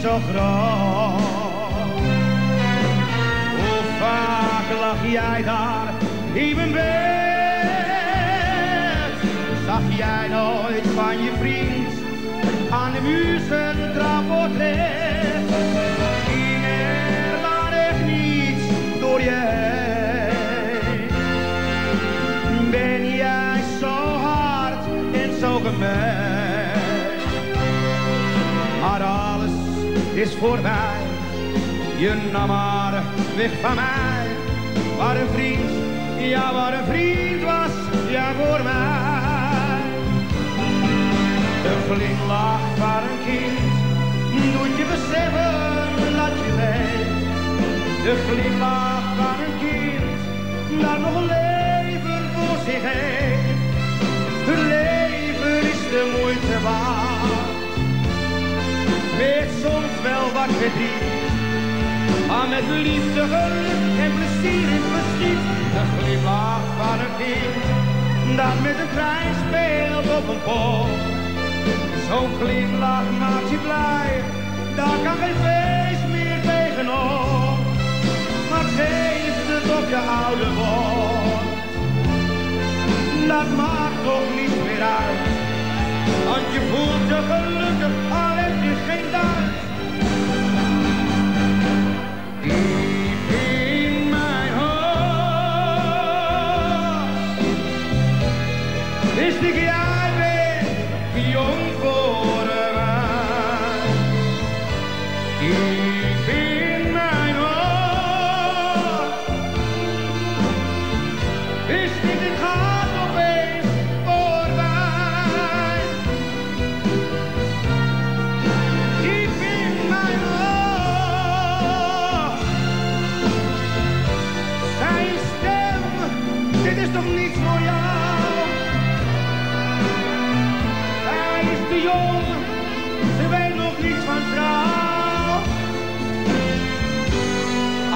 zo groot. Hoe vaak lag jij daar in mijn bed? Zag jij nooit van je vriend aan de muur zijn portret? Ging er dan echt niets door je? Ben jij is voorbij, je nam maar weg van mij. Waar een vriend, ja waar een vriend was, ja voor mij. De glimlach van een kind, doet je beseffen dat je leeft. De glimlach van een kind, dat nog een leven voor zich heeft. Het leven is de moeite waard. Met wel wat verdriet. Maar met liefde, geluk en plezier is verschiet. De glimlach van een kind, dat met een trein speelt op een pol. Zo'n glimlach maakt je blij, daar kan geen feest meer tegenop. Maar geeft het op je oude wordt, dat maakt toch niet meer uit. Want je voelt je gelukkig, al heb je geen duit. Wist ik jij bent jong voor mij. Diep in mijn hoofd wist ik het gaat opeens voorbij. Diep in mijn hoofd zijn stem, dit is toch niets voor jou? Jong, ze weet nog niets van trouw.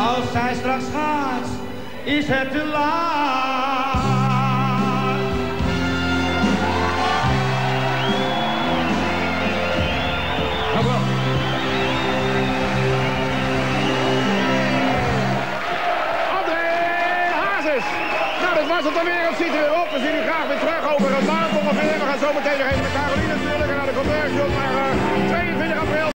Als zij straks gaat, is het te laat. André Hazes. Nou, dat was het dan weer. Het ziet er weer op. We zien u graag weer terug over een maand ongeveer. We gaan zo meteen nog even naar Caroline Verburg op 22 april.